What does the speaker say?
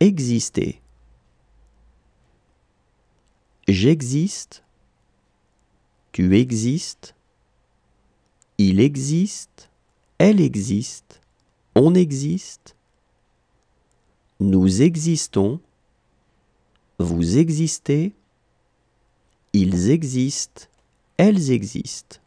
Exister. J'existe. Tu existes. Il existe. Elle existe. On existe. Nous existons. Vous existez. Ils existent. Elles existent.